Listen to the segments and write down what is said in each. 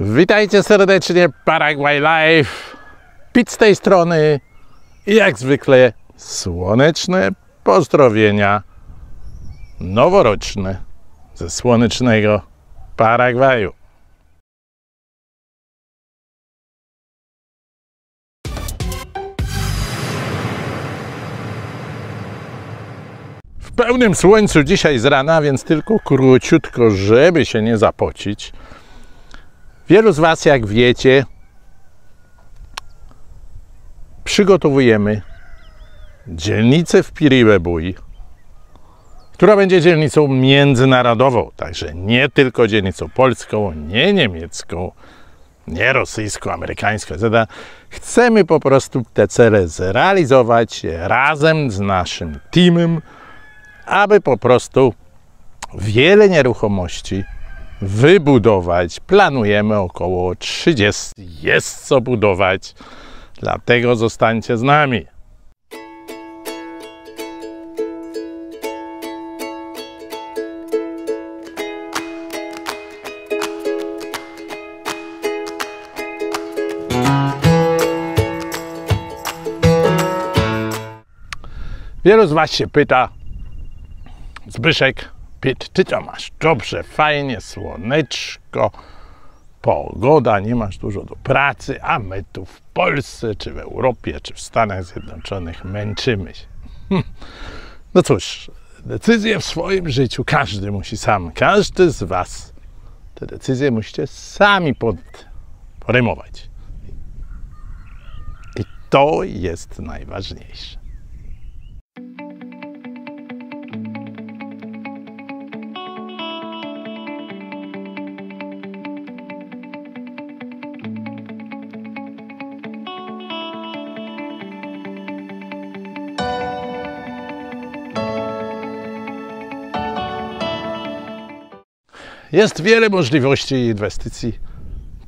Witajcie serdecznie, Paraguay Live. Pit z tej strony i jak zwykle słoneczne pozdrowienia noworoczne ze słonecznego Paragwaju. W pełnym słońcu dzisiaj z rana, więc tylko króciutko, żeby się nie zapocić. Wielu z Was, jak wiecie, przygotowujemy dzielnicę w Piribebuj, która będzie dzielnicą międzynarodową, także nie tylko dzielnicą polską, nie niemiecką, nie rosyjską, amerykańską, etc. Chcemy po prostu te cele zrealizować razem z naszym teamem, aby po prostu wiele nieruchomości wybudować. Planujemy około 30. Jest co budować, dlatego zostańcie z nami. Wielu z Was się pyta, Zbyszek, Pit, ty to masz dobrze, fajnie, słoneczko, pogoda, nie masz dużo do pracy, a my tu w Polsce, czy w Europie, czy w Stanach Zjednoczonych męczymy się. Hm. No cóż, decyzje w swoim życiu każdy musi sam, każdy z Was te decyzje musicie sami pod, podejmować. I to jest najważniejsze. Jest wiele możliwości inwestycji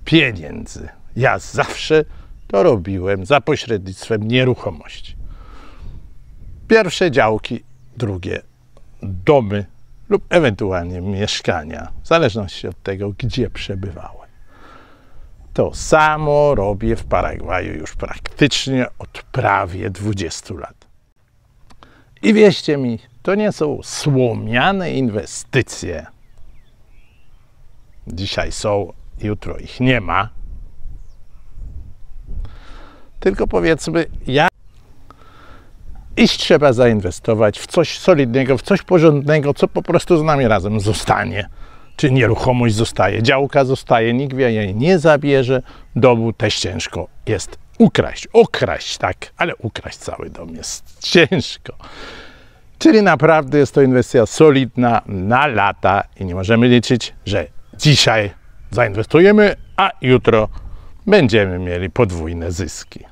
pieniędzy. Ja zawsze to robiłem za pośrednictwem nieruchomości. Pierwsze działki, drugie domy lub ewentualnie mieszkania, w zależności od tego, gdzie przebywałem. To samo robię w Paragwaju już praktycznie od prawie 20 lat. I wierzcie mi, to nie są słomiane inwestycje, Dzisiaj są, jutro ich nie ma. Tylko powiedzmy, jak iść trzeba zainwestować w coś solidnego, w coś porządnego, co po prostu z nami razem zostanie. Czy nieruchomość zostaje, działka zostaje, nikt jej nie zabierze, domu też ciężko jest ukraść. Okraść, tak, ale ukraść cały dom jest ciężko. Czyli naprawdę jest to inwestycja solidna na lata i nie możemy liczyć, że dzisiaj zainwestujemy, a jutro będziemy mieli podwójne zyski.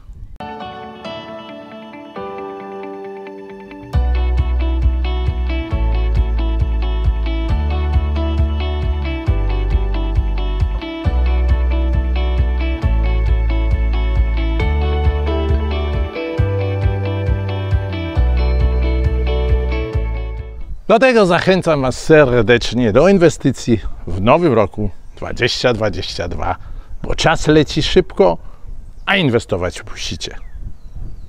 Dlatego zachęcam Was serdecznie do inwestycji w nowym roku 2022, bo czas leci szybko, a inwestować musicie.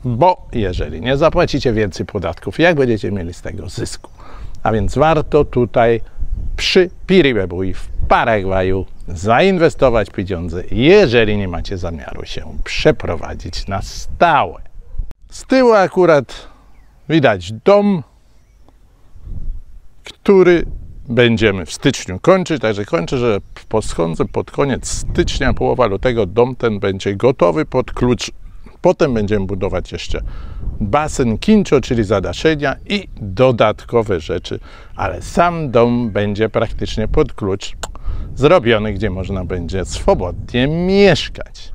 Bo jeżeli nie zapłacicie więcej podatków, jak będziecie mieli z tego zysku? A więc warto tutaj przy Piribebuj w Paragwaju zainwestować pieniądze, jeżeli nie macie zamiaru się przeprowadzić na stałe. Z tyłu akurat widać dom który będziemy w styczniu kończyć. Także kończę, że po pod koniec stycznia, połowa lutego dom ten będzie gotowy pod klucz. Potem będziemy budować jeszcze basen kincho, czyli zadaszenia i dodatkowe rzeczy, ale sam dom będzie praktycznie pod klucz zrobiony, gdzie można będzie swobodnie mieszkać.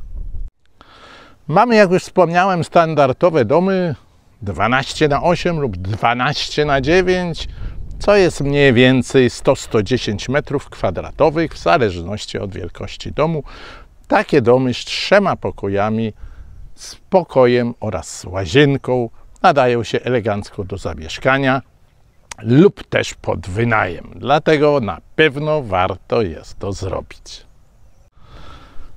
Mamy, jak już wspomniałem, standardowe domy 12 na 8 lub 12 na 9 co jest mniej więcej 100-110 metrów kwadratowych w zależności od wielkości domu. Takie domy z trzema pokojami, z pokojem oraz łazienką nadają się elegancko do zamieszkania lub też pod wynajem. Dlatego na pewno warto jest to zrobić.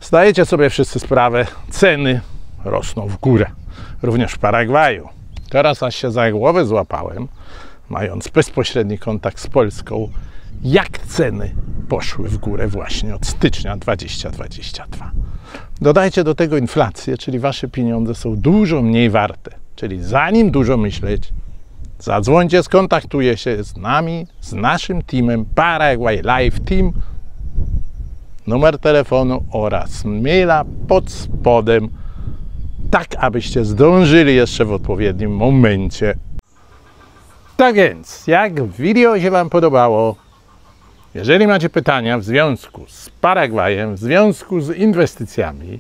Zdajecie sobie wszyscy sprawę, ceny rosną w górę, również w Paragwaju. Teraz aż się za głowę złapałem, mając bezpośredni kontakt z Polską, jak ceny poszły w górę właśnie od stycznia 2022. Dodajcie do tego inflację, czyli wasze pieniądze są dużo mniej warte. Czyli zanim dużo myśleć, zadzwońcie, skontaktuje się z nami, z naszym teamem Paraguay Live Team. Numer telefonu oraz maila pod spodem, tak abyście zdążyli jeszcze w odpowiednim momencie. Tak więc, jak wideo się Wam podobało, jeżeli macie pytania w związku z Paragwajem, w związku z inwestycjami,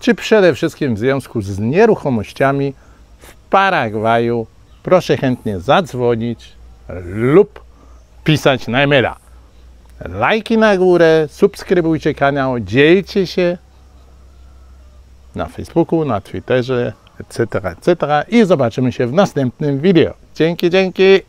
czy przede wszystkim w związku z nieruchomościami w Paragwaju, proszę chętnie zadzwonić lub pisać na e-maila. Lajki na górę, subskrybujcie kanał, dzielcie się na Facebooku, na Twitterze, etc., etc. i zobaczymy się w następnym 元気元気